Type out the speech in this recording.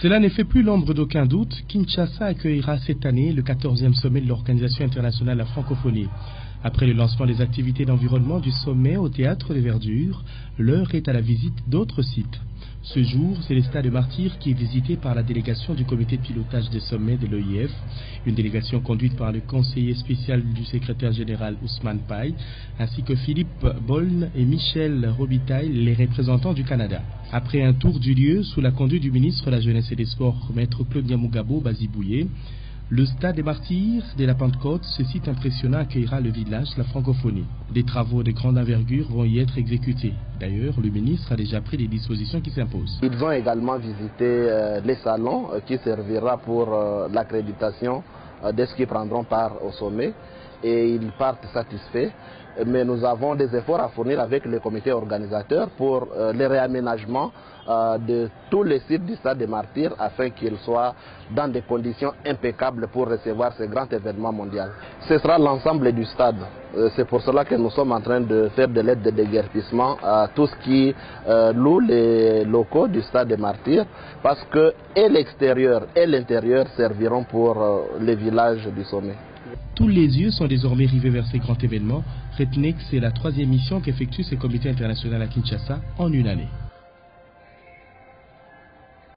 Cela ne fait plus l'ombre d'aucun doute, Kinshasa accueillera cette année le 14e sommet de l'Organisation internationale de la francophonie. Après le lancement des activités d'environnement du sommet au théâtre des Verdures, l'heure est à la visite d'autres sites. Ce jour, c'est le stade Martyr qui est visité par la délégation du comité de pilotage des sommets de l'OIF, une délégation conduite par le conseiller spécial du secrétaire général Ousmane Paye, ainsi que Philippe Boln et Michel Robitaille, les représentants du Canada. Après un tour du lieu sous la conduite du ministre de la Jeunesse et des Sports, maître Claude Mugabo Bazibouye, le stade des martyrs de la Pentecôte, ce site impressionnant accueillera le village, la francophonie. Des travaux de grande envergure vont y être exécutés. D'ailleurs, le ministre a déjà pris les dispositions qui s'imposent. Ils ont également visité euh, les salons euh, qui servira pour euh, l'accréditation de ce qui prendront part au sommet et ils partent satisfaits. Mais nous avons des efforts à fournir avec le comité organisateur pour euh, le réaménagement euh, de tous les sites du stade des martyrs afin qu'ils soient dans des conditions impeccables pour recevoir ce grand événement mondial. Ce sera l'ensemble du stade. Euh, c'est pour cela que nous sommes en train de faire de l'aide de déguerpissement à tout ce qui loue les locaux du stade des martyrs parce que et l'extérieur et l'intérieur serviront pour les villages Tous les yeux sont désormais rivés vers ces grands événements. Retenez que c'est la troisième mission qu'effectue ce comité international à Kinshasa en une année.